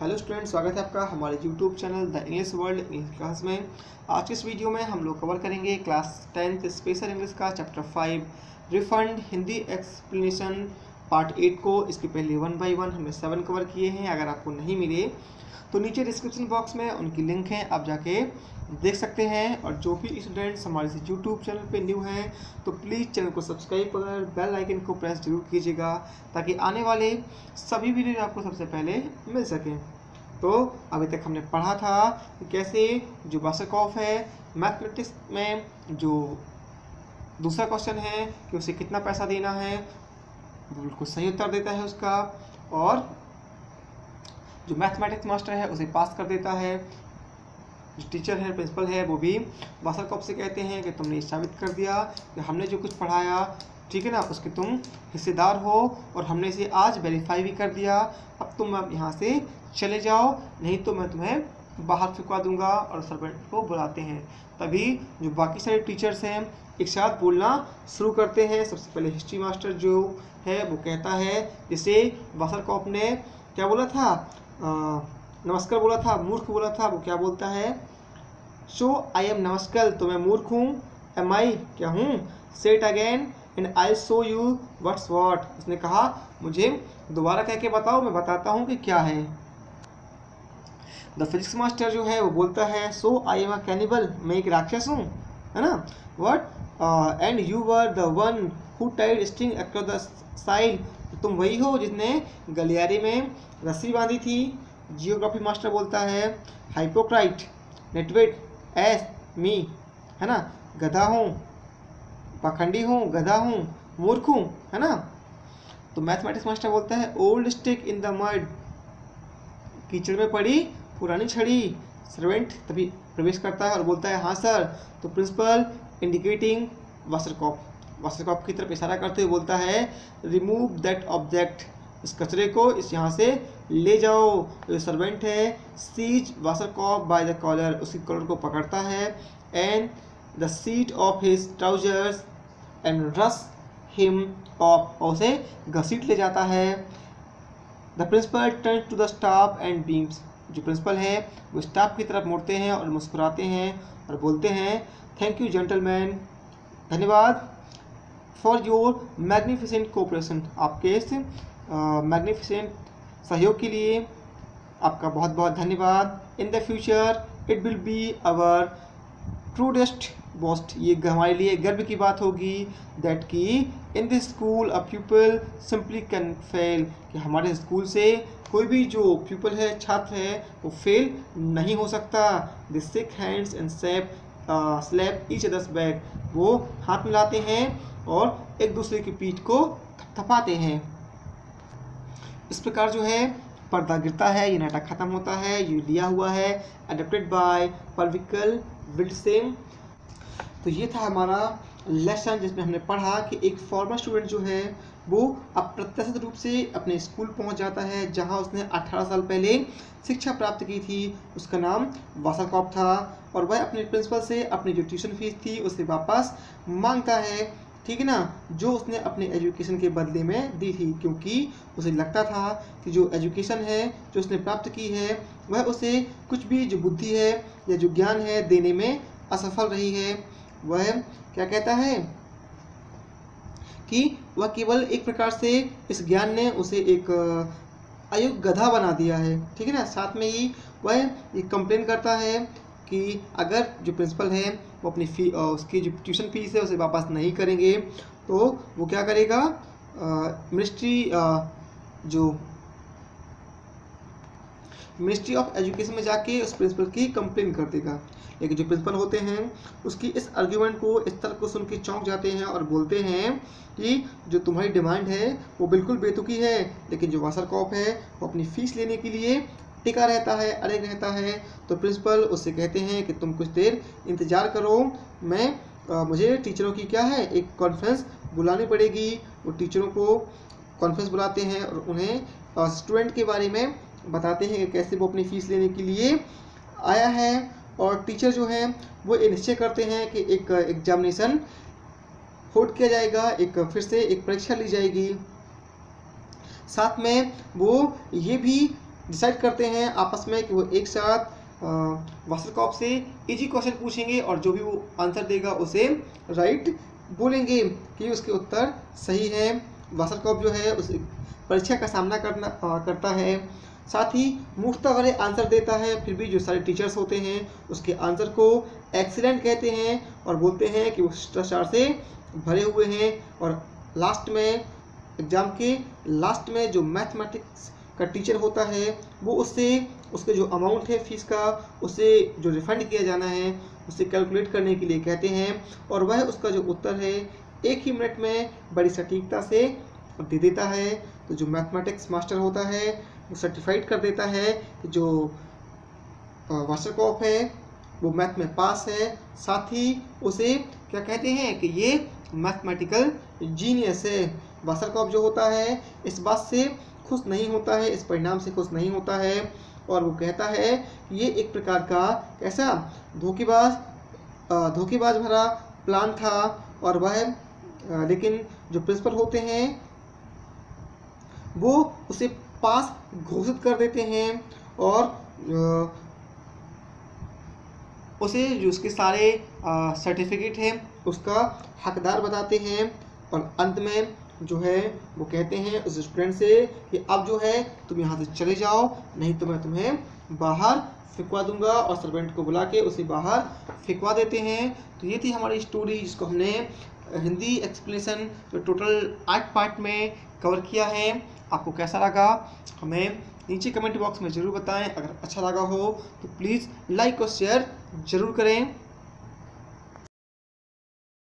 Hello student स्वागत है आपका हमारे YouTube channel the English world English class में। आज के इस वीडियो में हम लोग कवर करेंगे क्लास टेंथ स्पेशल इंग्लिश का chapter five refund Hindi explanation part eight को, इसके पहले वन बाय वन हमने सेवन कवर किए हैं, अगर आपको नहीं मिले तो नीचे डिस्क्रिप्शन बॉक्स में उनकी लिंक है, आप जाके देख सकते हैं। और जो भी स्टूडेंट्स हमारे से यूट्यूब चैनल पे न्यू हैं तो प्लीज़ चैनल को सब्सक्राइब कर बेल आइकन को प्रेस ज़रूर कीजिएगा, ताकि आने वाले सभी वीडियो आपको सबसे पहले मिल सकें। तो अभी तक हमने पढ़ा था कि कैसे जो बासकॉफ है मैथमेटिक्स में जो दूसरा क्वेश्चन है कि उसे कितना पैसा देना है बिल्कुल सही उत्तर देता है उसका। और जो मैथमेटिक्स मास्टर है, उसे पास कर देता है। जो टीचर है प्रिंसिपल है, वो भी बासर कॉप से कहते हैं कि तुमने साबित कर दिया कि हमने जो कुछ पढ़ाया, ठीक है ना, उसके तुम हिस्सेदार हो और हमने इसे आज वेरीफाई भी कर दिया। अब तुम अब यहाँ से चले जाओ, नहीं तो मैं तुम्हें बाहर फिकवा दूँगा और सर्वेंट को बुलाते हैं। तभी जो बाकी सारे टीचर्स हैं, एक साथ बोलना शुरू करते हैं। सबसे पहले हिस्ट्री मास्टर जो है, वो कहता है, जिसे बासर कॉप ने क्या बोला था? नमस्कार बोला था, मूर्ख बोला था, वो क्या बोलता है? सो आई एम नमस्कार तो मैं मूर्ख हूँ। एम आई क्या हूँ? Said again and I show you what's what उसने कहा, मुझे दोबारा कह के बताओ, मैं बताता हूँ कि क्या है। द फिजिक्स मास्टर जो है, वो बोलता है सो आई एम अ कैनिबल मैं एक राक्षस हूँ. है ना? What and you were the one who tied string across the sail तुम वही हो जिसने गलियारे में रस्सी बांधी थी। जियोग्राफी मास्टर बोलता है हाइपोक्राइट नेटवेट एस मी है ना? गधा हूँ। पखंडी हूँ, गधा हूँ, मूर्ख हूँ। है ना? तो मैथमेटिक्स मास्टर बोलता है old stick in the mud कीचड़ में पड़ी पुरानी छड़ी सर्वेंट तभी प्रवेश करता है और बोलता है हाँ सर तो प्रिंसिपल इंडिकेटिंग वासरकॉप वासरकॉप की तरफ़ इशारा करते हुए बोलता है रिमूव दैट ऑब्जेक्ट इस कचरे को इस यहाँ से ले जाओ. जो सर्वेंट है seizes Wasserkopf by the collar उसकी कॉलर को पकड़ता है and the seat of his trousers and rush him off और उसे घसीट ले जाता है। The principal turn to the staff and beams जो प्रिंसिपल है, वो स्टाफ की तरफ़ मुड़ते हैं और मुस्कुराते हैं और बोलते हैं थैंक यू जेंटलमैन धन्यवाद फॉर योर मैग्निफिसेंट कोऑपरेशन आपके इस मैग्निफिसेंट सहयोग के लिए आपका बहुत बहुत धन्यवाद. In the future it will be our truest boast ये हमारे लिए गर्व की बात होगी दैट कि in this school a pupil simply can fail कि हमारे स्कूल से कोई भी जो पीपल है, छात्र है, वो फेल नहीं हो सकता। द सिक हैंड्स एंड सेप स्लैप ईच अदर्स बैक वो हाथ मिलाते हैं और एक दूसरे की पीठ को थपथपाते हैं। इस प्रकार जो है, पर्दा गिरता है, ये नाटक खत्म होता है, ये लिया हुआ है अडेप्टेड बाय परविकल विल्डसेम तो ये था हमारा लेसन जिसमें हमने पढ़ा कि एक फॉर्मर स्टूडेंट जो है, वो अप्रत्याशित रूप से अपने स्कूल पहुँच जाता है, जहाँ उसने 18 साल पहले शिक्षा प्राप्त की थी। उसका नाम वासाकॉप था और वह अपने प्रिंसिपल से अपनी जो ट्यूशन फ़ीस थी, उसे वापस माँगता है। ठीक है ना? जो उसने अपने एजुकेशन के बदले में दी थी, क्योंकि उसे लगता था कि जो एजुकेशन है, जो उसने प्राप्त की है, वह उसे कुछ भी जो बुद्धि है या जो ज्ञान है देने में असफल रही है। वह क्या कहता है? कि वह केवल एक प्रकार से इस ज्ञान ने उसे एक अयुग गधा बना दिया है। ठीक है ना? साथ में ही वह कंप्लेन करता है कि अगर जो प्रिंसिपल है, वो अपनी फ़ी उसकी जो ट्यूशन फ़ीस है, उसे वापस नहीं करेंगे तो वो क्या करेगा? मिनिस्ट्री जो मिनिस्ट्री ऑफ़ एजुकेशन में जाके उस प्रिंसिपल की कंप्लेन कर देगा। लेकिन जो प्रिंसिपल होते हैं उसकी इस आर्ग्यूमेंट को इस तरह को सुन के चौंक जाते हैं और बोलते हैं कि जो तुम्हारी डिमांड है वो बिल्कुल बेतुकी है लेकिन जो वासर कॉप है वो अपनी फ़ीस लेने के लिए टिका रहता है अड़े रहता है। तो प्रिंसिपल उससे कहते हैं कि तुम कुछ देर इंतज़ार करो मैं आ, मुझे टीचरों की क्या है एक कॉन्फ्रेंस बुलानी पड़ेगी। वो टीचरों को कॉन्फ्रेंस बुलाते हैं और उन्हें स्टूडेंट के बारे में बताते हैं कि कैसे वो अपनी फ़ीस लेने के लिए आया है और टीचर जो हैं वो ये निश्चय करते हैं कि एक एग्जामिनेशन होल्ड किया जाएगा एक फिर से एक परीक्षा ली जाएगी। साथ में वो ये भी डिसाइड करते हैं आपस में कि वो एक साथ वासरकॉप से इजी क्वेश्चन पूछेंगे और जो भी वो आंसर देगा उसे राइट बोलेंगे कि उसके उत्तर सही है। वासरकॉप जो है उस परीक्षा का सामना करना आ, करता है। साथ ही मूर्खता वाले आंसर देता है, फिर भी जो सारे टीचर्स होते हैं, उसके आंसर को एक्सीलेंट कहते हैं और बोलते हैं कि वो शिष्टाचार से भरे हुए हैं और लास्ट में एग्ज़ाम के लास्ट में जो मैथमेटिक्स का टीचर होता है, वो उससे, उसके जो अमाउंट है फ़ीस का, उसे जो रिफंड किया जाना है, उसे कैलकुलेट करने के लिए कहते हैं और वह उसका जो उत्तर है, एक ही मिनट में बड़ी सटीकता से दे देता है। तो जो मैथमेटिक्स मास्टर होता है वो सर्टिफाइड कर देता है कि जो वाशरकॉप है, वो मैथ में पास है। साथ ही उसे क्या कहते हैं कि ये मैथमेटिकल जीनियस है। वाशरकॉप जो होता है, इस बात से खुश नहीं होता है, इस परिणाम से खुश नहीं होता है। और वो कहता है ये एक प्रकार का कैसा धोखेबाज धोखेबाज भरा प्लान था। और वह लेकिन जो प्रिंसिपल होते हैं, वो उसे पास घोषित कर देते हैं और उसे जो उसके सारे सर्टिफिकेट हैं, उसका हकदार बताते हैं। और अंत में जो है, वो कहते हैं उस स्टूडेंट से कि अब जो है, तुम यहाँ से चले जाओ, नहीं तो मैं तुम्हें बाहर फिकवा दूँगा। और सर्वेंट को बुला के उसे बाहर फिकवा देते हैं। तो ये थी हमारी स्टोरी जिसको हमने हिंदी एक्सप्लेनेशन जो टोटल आठ पार्ट में कवर किया है, आपको कैसा लगा, हमें नीचे कमेंट बॉक्स में ज़रूर बताएँ। अगर अच्छा लगा हो तो प्लीज़ लाइक और शेयर ज़रूर करें।